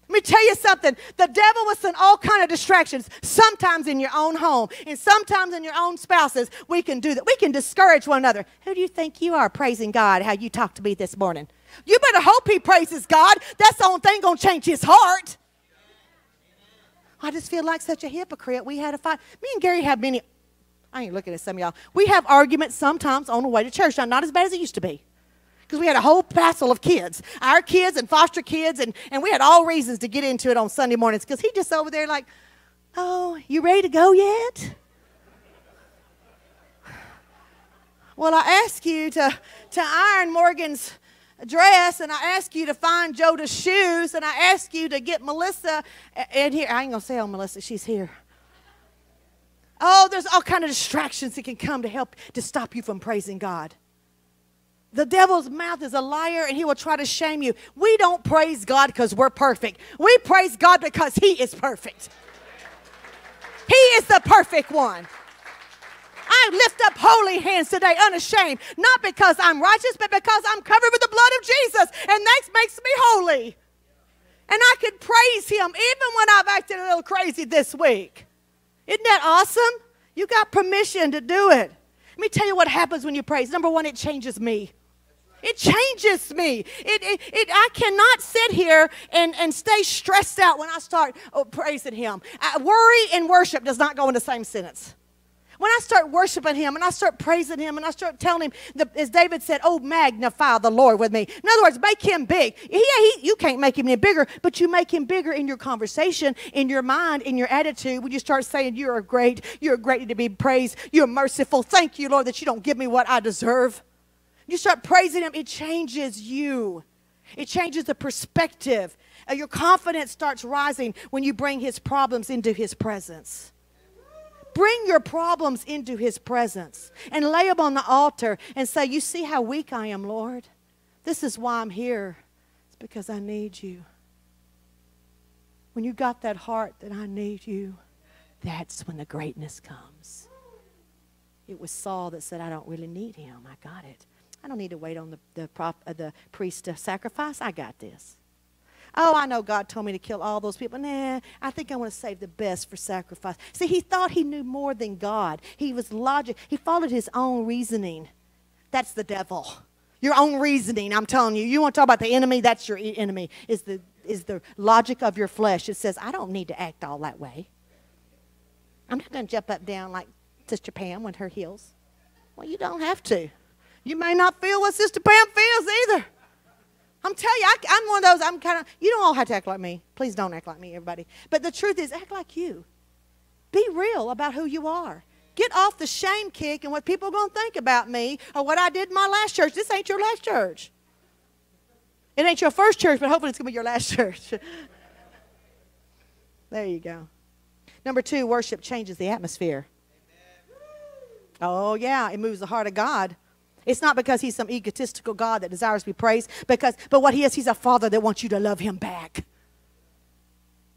Let me tell you something. The devil will send all kind of distractions. Sometimes in your own home, and sometimes in your own spouses. We can do that. We can discourage one another. Who do you think you are praising God? How you talked to me this morning? You better hope he praises God. That's the only thing going to change his heart. I just feel like such a hypocrite. We had a fight. Me and Gary have many, I ain't looking at some of y'all. We have arguments sometimes on the way to church. Now, not as bad as it used to be. Because we had a whole passel of kids, our kids and foster kids, and, and we had all reasons to get into it on Sunday mornings. Because he just over there like, oh, you ready to go yet? Well, I ask you to, to iron Morgan's dress and I ask you to find Joda's shoes and I ask you to get Melissa and here I ain't gonna say oh Melissa she's here. Oh there's all kind of distractions that can come to help to stop you from praising God. The devil's mouth is a liar and he will try to shame you. We don't praise God because we're perfect. We praise God because he is perfect. He is the perfect one I lift up holy hands today, unashamed, not because I'm righteous, but because I'm covered with the blood of Jesus, and that makes me holy. And I can praise Him even when I've acted a little crazy this week. Isn't that awesome? You got permission to do it. Let me tell you what happens when you praise. Number one, it changes me. It changes me. It, it, it, I cannot sit here and, and stay stressed out when I start oh, praising Him. Uh, worry and worship does not go in the same sentence. When I start worshiping Him and I start praising Him and I start telling Him, the, as David said, Oh, magnify the Lord with me. In other words, make Him big. Yeah, he, you can't make Him any bigger, but you make Him bigger in your conversation, in your mind, in your attitude. When you start saying, You're great, you're great to be praised, you're merciful. Thank you, Lord, that you don't give me what I deserve. You start praising Him, it changes you. It changes the perspective. Uh, your confidence starts rising when you bring His problems into His presence. Bring your problems into His presence and lay them on the altar and say, You see how weak I am, Lord? This is why I'm here. It's because I need you. When you got that heart that I need you, that's when the greatness comes. It was Saul that said, I don't really need him. I got it. I don't need to wait on the, the, uh, the priest to sacrifice. I got this. Oh, I know God told me to kill all those people. Nah, I think I want to save the best for sacrifice. See, he thought he knew more than God. He was logic. He followed his own reasoning. That's the devil. Your own reasoning, I'm telling you. You want to talk about the enemy? That's your enemy. Is the is the logic of your flesh. It says, I don't need to act all that way. I'm not going to jump up down like Sister Pam with her heels. Well, you don't have to. You may not feel what Sister Pam feels either. I'm telling you, I, am one of those, I'm kind of, you don't all have to act like me. Please don't act like me, everybody. But the truth is, act like you. Be real about who you are. Get off the shame kick and what people are going to think about me or what I did in my last church. This ain't your last church. It ain't your first church, but hopefully it's going to be your last church. there you go. Number two, worship changes the atmosphere. Oh, yeah, it moves the heart of God. It's not because he's some egotistical God that desires to be praised, because, but what he is, he's a father that wants you to love him back.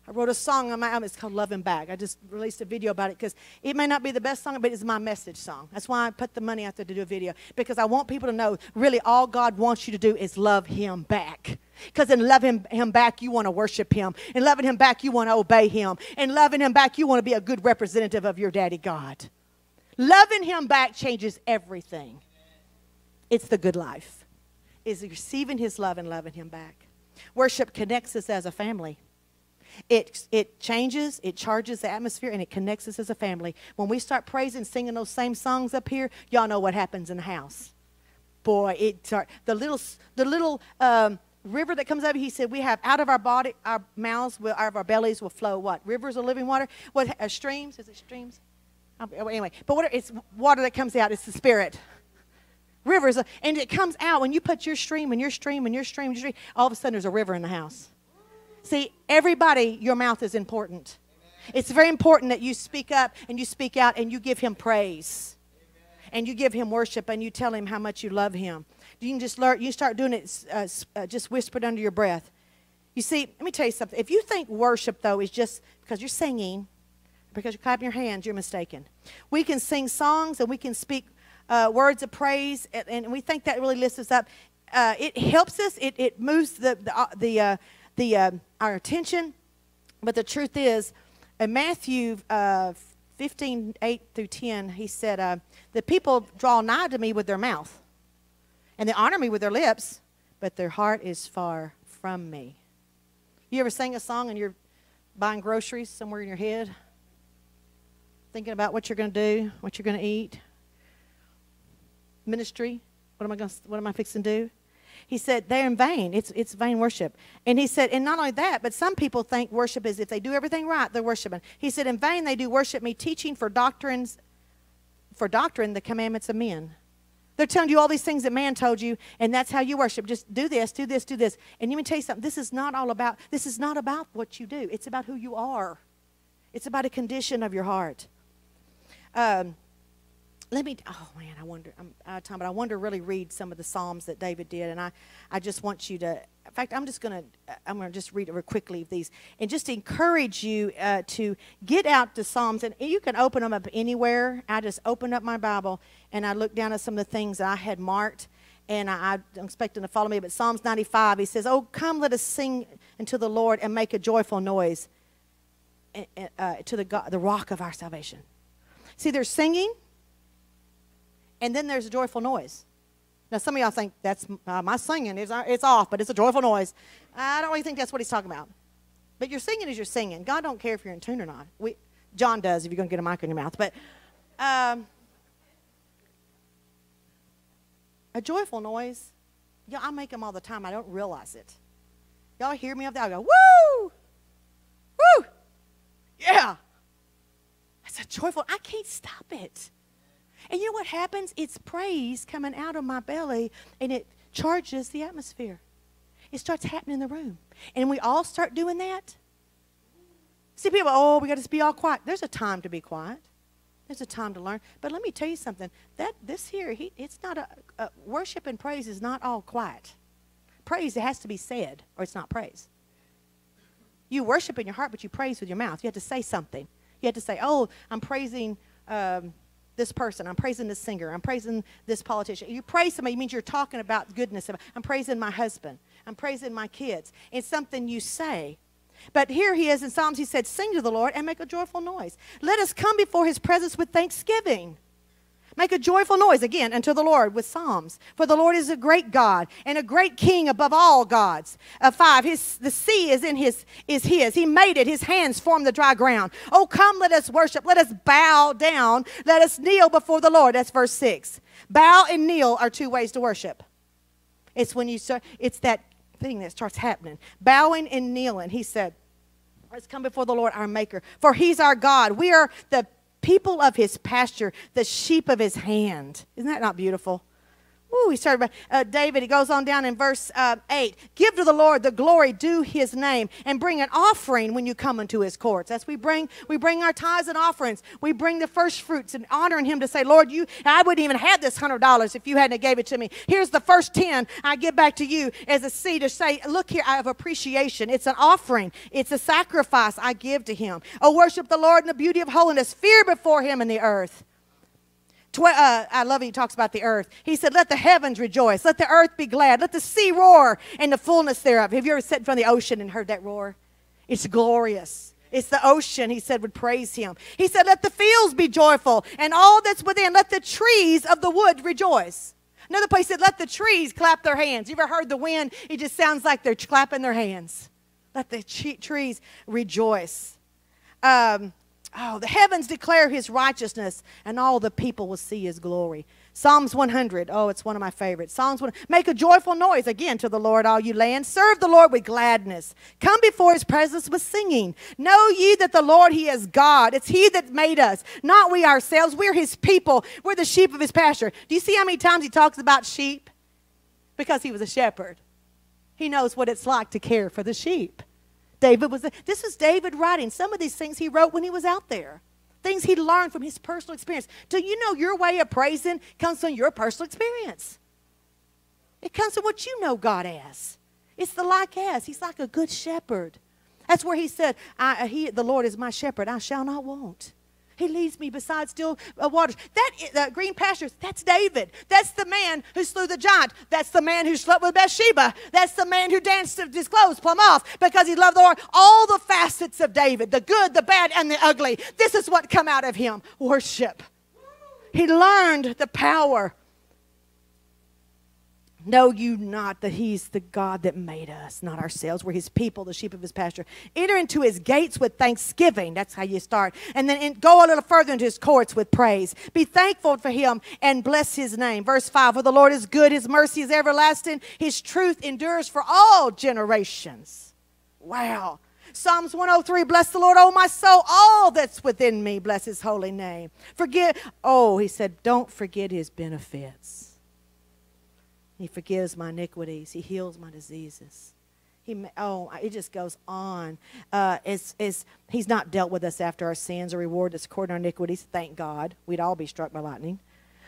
I wrote a song on my album. It's called Love Him Back. I just released a video about it because it may not be the best song, but it's my message song. That's why I put the money out there to do a video because I want people to know really all God wants you to do is love Him back. Because in loving Him back, you want to worship Him. In loving Him back, you want to obey Him. In loving Him back, you want to be a good representative of your daddy God. Loving Him back changes everything. It's the good life, is receiving his love and loving him back. Worship connects us as a family. It, it changes, it charges the atmosphere, and it connects us as a family. When we start praising, singing those same songs up here, y'all know what happens in the house. Boy, it the little the little um, river that comes up. He said, "We have out of our body, our mouths, will, out of our bellies will flow what rivers of living water. What uh, streams? Is it streams? Anyway, but what, it's water that comes out. It's the Spirit. Rivers, and it comes out when you put your stream and your stream and your stream your stream. All of a sudden, there's a river in the house. See, everybody, your mouth is important. It's very important that you speak up and you speak out and you give him praise. And you give him worship and you tell him how much you love him. You can just learn, you start doing it uh, uh, just whispered under your breath. You see, let me tell you something. If you think worship, though, is just because you're singing, because you're clapping your hands, you're mistaken. We can sing songs and we can speak uh, words of praise, and, and, we think that really lifts us up. Uh, it helps us, it, it moves the, the, uh, the, uh, the uh, our attention. But the truth is, in Matthew uh, 15, 8 through 10, he said, The people draw nigh to me with their mouth, and they honor me with their lips, but their heart is far from me. You ever sing a song and you're buying groceries somewhere in your head? Thinking about what you're going to do, what you're going to eat? Ministry? What am I going to what am I fixing to do? He said, they're in vain. It's, it's vain worship. And he said, and not only that, but some people think worship is if they do everything right, they're worshiping. He said, in vain they do worship me, teaching for doctrines, for doctrine the commandments of men. They're telling you all these things that man told you, and that's how you worship. Just do this, do this, do this. And let me tell you something. This is not all about, this is not about what you do. It's about who you are. It's about a condition of your heart. Um, let me, oh man, I wonder, I'm out of time, but I wonder to really read some of the Psalms that David did. And I, I just want you to, in fact, I'm just going to, I'm going to just read it quickly of these and just encourage you uh, to get out the Psalms. And you can open them up anywhere. I just opened up my Bible and I looked down at some of the things that I had marked. And I, I'm expecting to follow me, but Psalms 95, he says, Oh, come, let us sing unto the Lord and make a joyful noise uh, to the, God, the rock of our salvation. See, there's singing, and then there's a joyful noise. Now, some of y'all think that's uh, my singing is uh, it's off, but it's a joyful noise. I don't really think that's what he's talking about. But your singing is your singing. God don't care if you're in tune or not. We, John does if you're going to get a mic in your mouth. But um, a joyful noise, yeah, I make them all the time. I don't realize it. Y'all hear me up there? I go, woo! Woo! Yeah. It's a joyful, I can't stop it. And you know what happens? It's praise coming out of my belly and it charges the atmosphere. It starts happening in the room. And we all start doing that. See, people, oh, we got to be all quiet. There's a time to be quiet. There's a time to learn. But let me tell you something. That this here, he, it's not a, a worship and praise is not all quiet. Praise it has to be said, or it's not praise. You worship in your heart, but you praise with your mouth. You have to say something. You have to say, "Oh, I'm praising um, this person. I'm praising this singer. I'm praising this politician. You praise somebody means you're talking about goodness. I'm praising my husband. I'm praising my kids. It's something you say. But here he is in Psalms. He said, Sing to the Lord and make a joyful noise. Let us come before his presence with thanksgiving. Make a joyful noise again unto the Lord with psalms. For the Lord is a great God and a great King above all gods. Uh, five, his, the sea is in his is his. He made it. His hands formed the dry ground. Oh, come, let us worship. Let us bow down. Let us kneel before the Lord. That's verse six. Bow and kneel are two ways to worship. It's when you start, it's that thing that starts happening. Bowing and kneeling. He said, Let's come before the Lord our Maker. For he's our God. We are the people of his pasture, the sheep of his hand. Isn't that not beautiful? Ooh, he started uh, David. He goes on down in verse uh, 8. Give to the Lord the glory due his name and bring an offering when you come into his courts. As we bring, we bring our tithes and offerings. We bring the first fruits and honoring him to say, Lord, you, I wouldn't even have this $100 if you hadn't gave it to me. Here's the first 10 I give back to you as a seed to say, look here, I have appreciation. It's an offering. It's a sacrifice I give to him. Oh, worship the Lord in the beauty of holiness. Fear before him in the earth. Tw- uh, I love it. He talks about the earth. He said, Let the heavens rejoice. Let the earth be glad. Let the sea roar and the fullness thereof. Have you ever sat in front of the ocean and heard that roar? It's glorious. It's the ocean, he said, would praise him. He said, Let the fields be joyful and all that's within. Let the trees of the wood rejoice. Another place said, Let the trees clap their hands. You ever heard the wind? It just sounds like they're clapping their hands. Let the trees rejoice. Um, Oh, the heavens declare his righteousness, and all the people will see his glory. Psalms 100. Oh, it's one of my favorites. Psalms 1. Make a joyful noise again to the Lord, all you lands. Serve the Lord with gladness. Come before his presence with singing. Know ye that the Lord, he is God. It's he that made us, not we ourselves. We're his people. We're the sheep of his pasture. Do you see how many times he talks about sheep? Because he was a shepherd. He knows what it's like to care for the sheep. David was, this was David writing. Some of these things he wrote when he was out there things he learned from his personal experience. Do you know your way of praising comes from your personal experience? It comes from what you know God as. It's the like as. He's like a good shepherd. That's where he said, I, he, The Lord is my shepherd, I shall not want. He leads me beside still uh, waters. That uh, green pastures, that's David. That's the man who slew the giant. That's the man who slept with Bathsheba. That's the man who danced his clothes plumb off because he loved the Lord. All the facets of David, the good, the bad, and the ugly. This is what come out of him. Worship. He learned the power Know you not that He's the God that made us, not ourselves. We're His people, the sheep of His pasture. Enter into His gates with thanksgiving. That's how you start. And then in, go a little further into His courts with praise. Be thankful for Him and bless His name. Verse 5 For the Lord is good, His mercy is everlasting, His truth endures for all generations. Wow. Psalms 103 Bless the Lord, oh my soul, all that's within me. Bless His holy name. Forget, oh, He said, don't forget His benefits. He forgives my iniquities. He heals my diseases. He, oh, it just goes on. Uh, it's, it's, he's not dealt with us after our sins or rewarded us according to our iniquities. Thank God. We'd all be struck by lightning.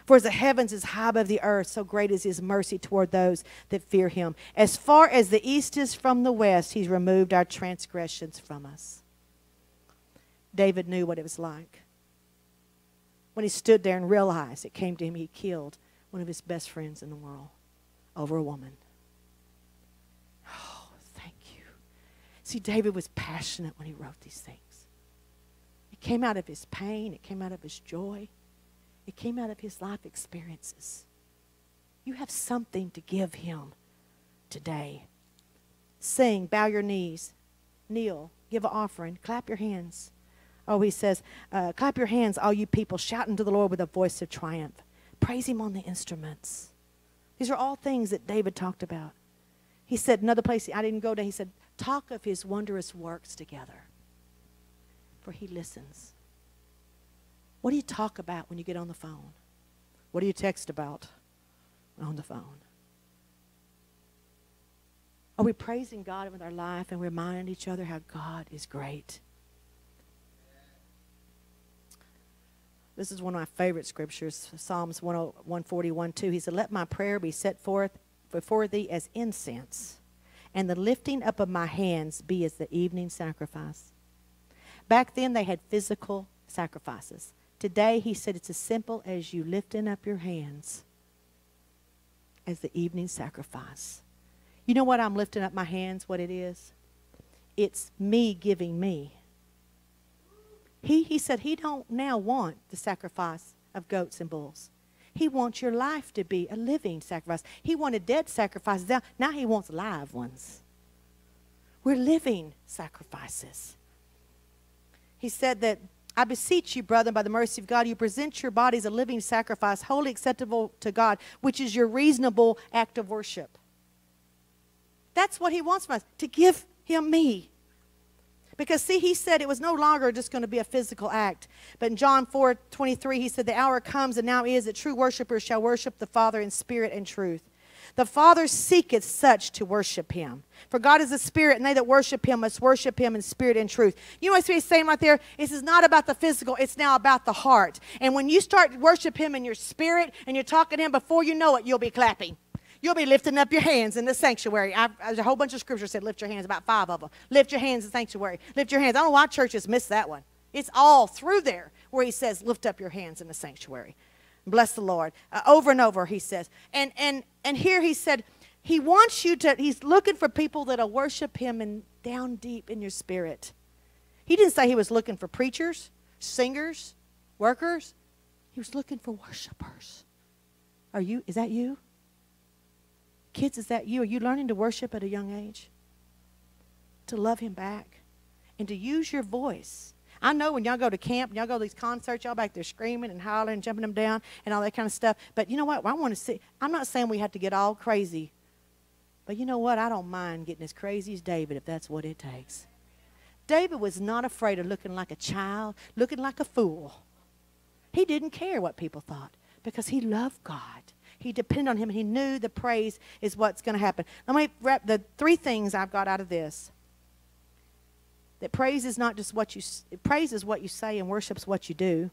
For as the heavens is high above the earth, so great is his mercy toward those that fear him. As far as the east is from the west, he's removed our transgressions from us. David knew what it was like. When he stood there and realized it came to him, he killed one of his best friends in the world over a woman. Oh, thank you. See, David was passionate when he wrote these things. It came out of his pain, it came out of his joy, it came out of his life experiences. You have something to give him today. Sing, bow your knees, kneel, give an offering, clap your hands. Oh, he says, uh, clap your hands, all you people, shouting to the Lord with a voice of triumph. Praise him on the instruments. These are all things that David talked about. He said, another place I didn't go to, he said, talk of his wondrous works together. For he listens. What do you talk about when you get on the phone? What do you text about on the phone? Are we praising God with our life and reminding each other how God is great? This is one of my favorite scriptures, Psalms 141 2. He said, Let my prayer be set forth before thee as incense, and the lifting up of my hands be as the evening sacrifice. Back then, they had physical sacrifices. Today, he said, it's as simple as you lifting up your hands as the evening sacrifice. You know what I'm lifting up my hands, what it is? It's me giving me. He, he said he don't now want the sacrifice of goats and bulls. He wants your life to be a living sacrifice. He wanted dead sacrifices. Now, now he wants live ones. We're living sacrifices. He said that I beseech you, brethren, by the mercy of God, you present your bodies a living sacrifice, wholly acceptable to God, which is your reasonable act of worship. That's what he wants from us, to give him me. Because, see, he said it was no longer just going to be a physical act. But in John 4 23, he said, The hour comes and now is that true worshipers shall worship the Father in spirit and truth. The Father seeketh such to worship him. For God is a spirit, and they that worship him must worship him in spirit and truth. You know what he's saying right there? This is not about the physical, it's now about the heart. And when you start to worship him in your spirit and you're talking to him, before you know it, you'll be clapping. You'll be lifting up your hands in the sanctuary. There's a whole bunch of scriptures said lift your hands, about five of them. Lift your hands in the sanctuary. Lift your hands. I don't know why churches miss that one. It's all through there where he says lift up your hands in the sanctuary. Bless the Lord. Uh, over and over he says. And, and, and here he said, he wants you to, he's looking for people that'll worship him and down deep in your spirit. He didn't say he was looking for preachers, singers, workers. He was looking for worshipers. Are you, is that you? Kids, is that you? Are you learning to worship at a young age? To love Him back and to use your voice. I know when y'all go to camp, y'all go to these concerts, y'all back there screaming and hollering and jumping them down and all that kind of stuff. But you know what? I want to see. I'm not saying we have to get all crazy. But you know what? I don't mind getting as crazy as David if that's what it takes. David was not afraid of looking like a child, looking like a fool. He didn't care what people thought because he loved God. He depended on him. He knew the praise is what's going to happen. Let me wrap the three things I've got out of this. That praise is not just what you praise is what you say and worship's what you do.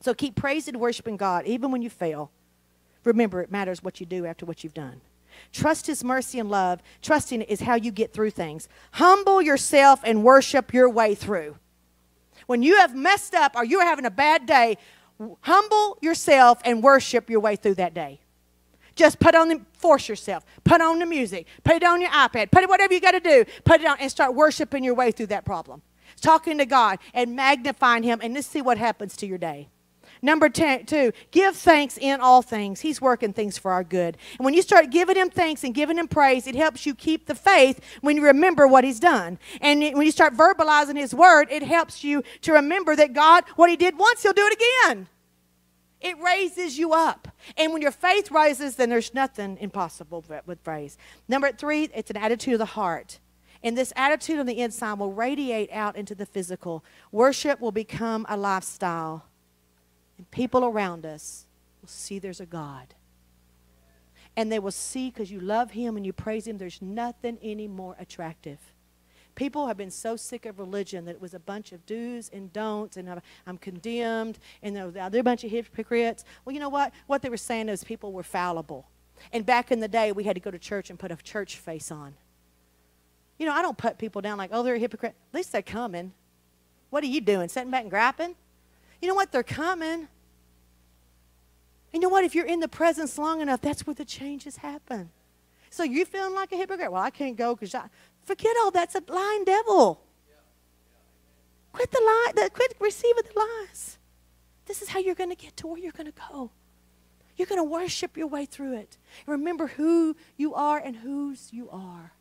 So keep praising and worshiping God even when you fail. Remember, it matters what you do after what you've done. Trust His mercy and love. Trusting is how you get through things. Humble yourself and worship your way through. When you have messed up or you're having a bad day, humble yourself and worship your way through that day. Just put on the, force yourself. Put on the music. Put it on your iPad. Put it, whatever you got to do. Put it on and start worshiping your way through that problem. Talking to God and magnifying Him, and let's see what happens to your day. Number ten, two, give thanks in all things. He's working things for our good. And when you start giving Him thanks and giving Him praise, it helps you keep the faith when you remember what He's done. And when you start verbalizing His word, it helps you to remember that God, what He did once, He'll do it again. It raises you up. And when your faith rises, then there's nothing impossible with praise. Number three, it's an attitude of the heart. And this attitude on the inside will radiate out into the physical. Worship will become a lifestyle. And people around us will see there's a God. And they will see because you love Him and you praise Him, there's nothing any more attractive. People have been so sick of religion that it was a bunch of do's and don'ts, and I'm condemned, and they're a bunch of hypocrites. Well, you know what? What they were saying is people were fallible. And back in the day, we had to go to church and put a church face on. You know, I don't put people down like, oh, they're a hypocrite. At least they're coming. What are you doing? Sitting back and griping? You know what? They're coming. You know what? If you're in the presence long enough, that's where the changes happen. So you feeling like a hypocrite? Well, I can't go because I forget all that's a lying devil. Quit the lie. The, quit receiving the lies. This is how you're going to get to where you're going to go. You're going to worship your way through it. Remember who you are and whose you are.